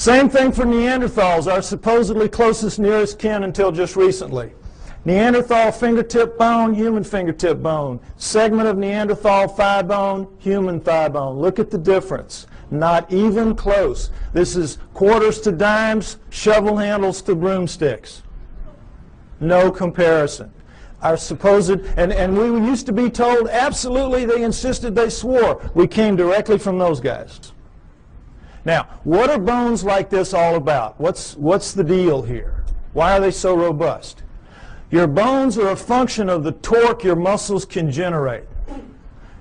Same thing for Neanderthals, our supposedly closest nearest kin until just recently. Neanderthal fingertip bone, human fingertip bone. Segment of Neanderthal thigh bone, human thigh bone. Look at the difference. Not even close. This is quarters to dimes, shovel handles to broomsticks. No comparison. Our supposed, and, and we used to be told absolutely, they insisted, they swore. We came directly from those guys. Now, what are bones like this all about? What's, what's the deal here? Why are they so robust? Your bones are a function of the torque your muscles can generate.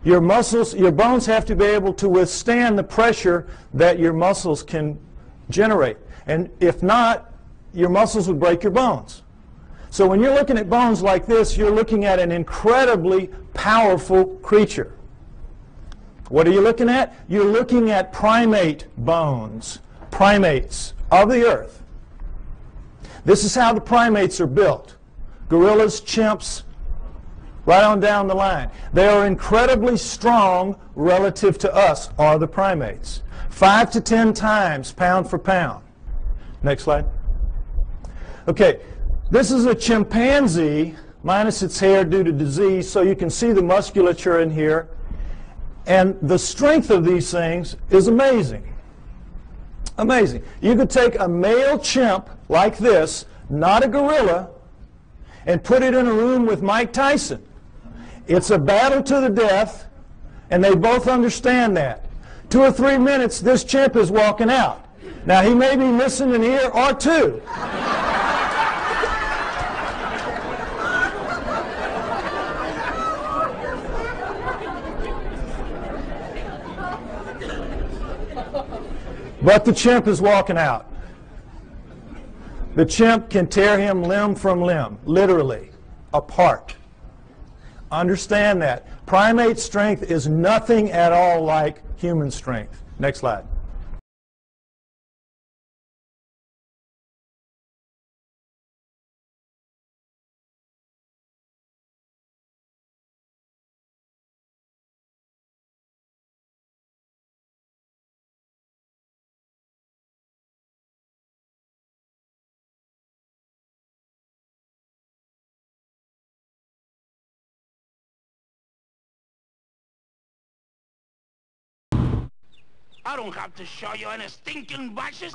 Your muscles, your bones have to be able to withstand the pressure that your muscles can generate. And if not, your muscles would break your bones. So when you're looking at bones like this, you're looking at an incredibly powerful creature. What are you looking at? You're looking at primate bones, primates of the earth. This is how the primates are built. Gorillas, chimps, right on down the line. They are incredibly strong relative to us, are the primates. Five to ten times pound for pound. Next slide. Okay, this is a chimpanzee minus its hair due to disease, so you can see the musculature in here. And the strength of these things is amazing. Amazing. You could take a male chimp like this, not a gorilla, and put it in a room with Mike Tyson. It's a battle to the death, and they both understand that. Two or three minutes, this chimp is walking out. Now, he may be missing an ear or two. But the chimp is walking out. The chimp can tear him limb from limb, literally, apart. Understand that. Primate strength is nothing at all like human strength. Next slide. I don't have to show you any stinking badges.